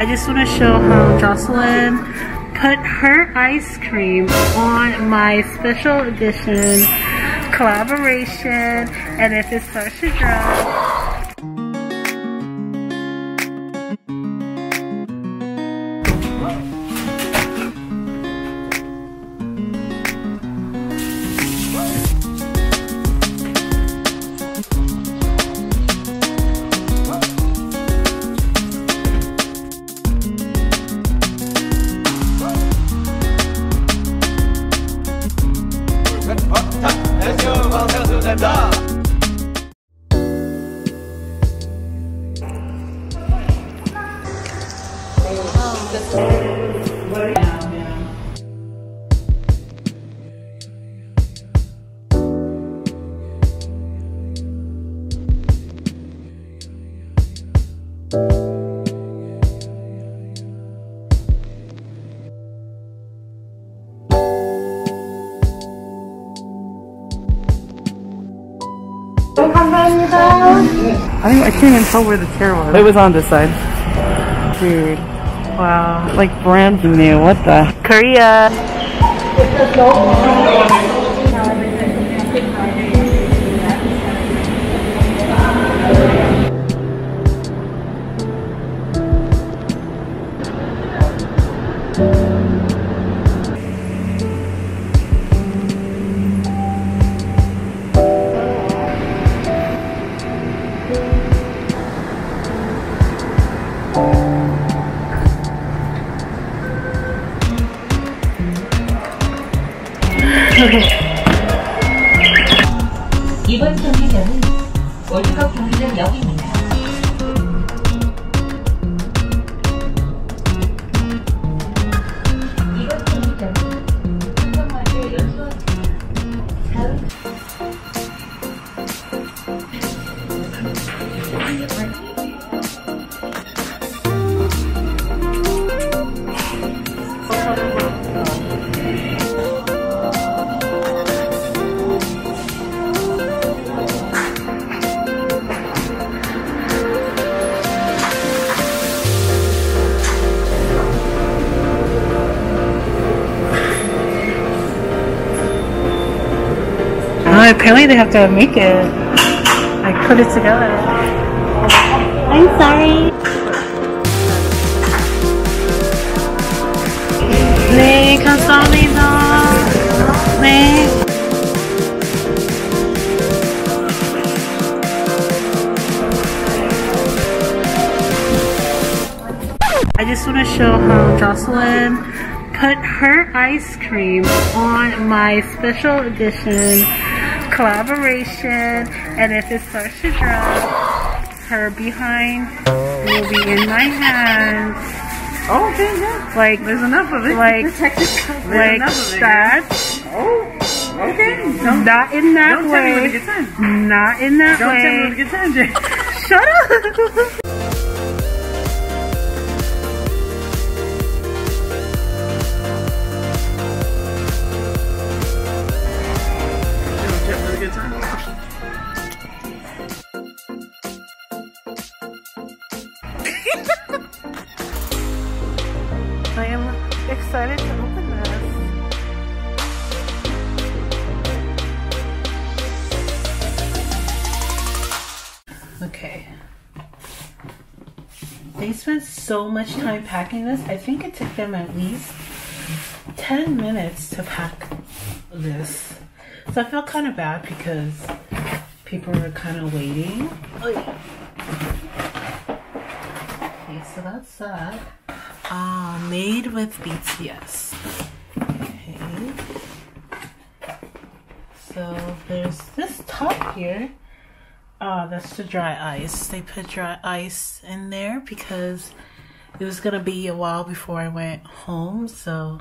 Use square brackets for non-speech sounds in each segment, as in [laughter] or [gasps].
I just want to show how Jocelyn put her ice cream on my special edition collaboration and if it starts to dry I think I can't even tell where the chair was. It was on this side. Dude. Wow. Like brand new. What the? Korea 이번 경기장은 월드컵 경기장 역입니다. apparently they have to make it. I put it together. I'm sorry. 네, 감사합니다. 네. I just want to show how Jocelyn put her ice cream on my special edition collaboration and if it starts to drop, her behind will be in my hands Oh, okay, yeah. like There's enough of it. like like enough of it. that Oh, okay. Don't, not in that don't tell me when to way get time. not in that Don't tell me when to way get time, Jay. shut up [laughs] Don't tell me when to get time. [laughs] I am excited to open this Okay. They spent so much time packing this. I think it took them at least 10 minutes to pack this. So I felt kind of bad because people were kind of waiting. Oh. Okay, so that's that. Ah, made with BTS. Okay. So there's this top here. Ah, that's the dry ice. They put dry ice in there because it was gonna be a while before I went home, so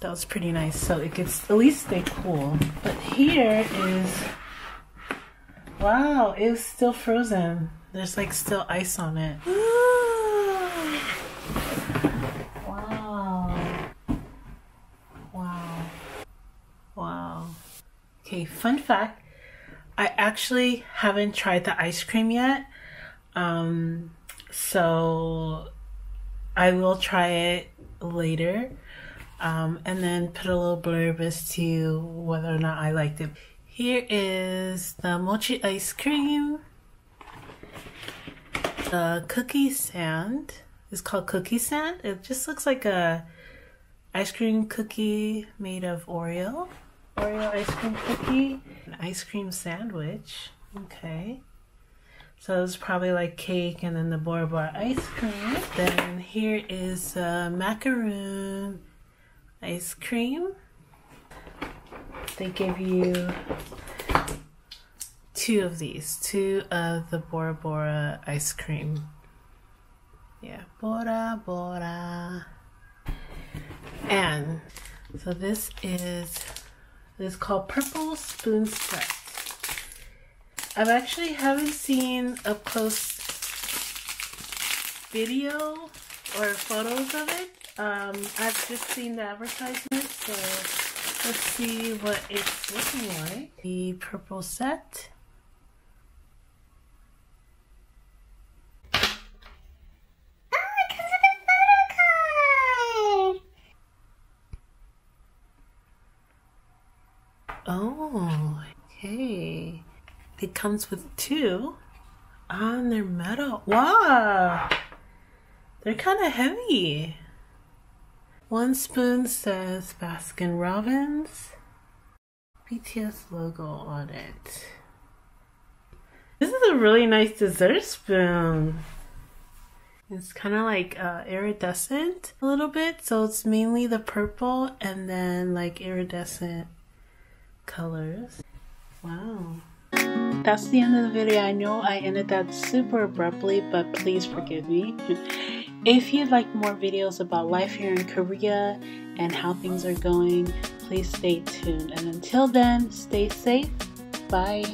that was pretty nice. So it gets at least stay cool. But here is wow, it's still frozen. There's like still ice on it. [gasps] Wow. Wow. Wow. Okay, fun fact. I actually haven't tried the ice cream yet. Um, so I will try it later um, and then put a little blurb as to whether or not I liked it. Here is the mochi ice cream. The cookie sand is called cookie sand. It just looks like a ice cream cookie made of Oreo. Oreo ice cream cookie. An ice cream sandwich. Okay. So it's probably like cake and then the Bora ice cream. Then here is uh, macaroon ice cream. They give you two of these, two of the Bora Bora ice cream. Yeah, Bora Bora. And so this is this is called Purple Spoon Spread. I've actually haven't seen up close video or photos of it. Um, I've just seen the advertisement, so let's see what it's looking like. The purple set. Oh, it comes with a photo card. Oh, okay. It comes with two on their metal. Wow. They're kind of heavy. One spoon says Baskin Robbins. BTS logo on it. This is a really nice dessert spoon. It's kind of like uh, iridescent a little bit, so it's mainly the purple and then like iridescent colors. Wow. That's the end of the video. I know I ended that super abruptly, but please forgive me. [laughs] if you'd like more videos about life here in Korea and how things are going, please stay tuned. And until then, stay safe. Bye.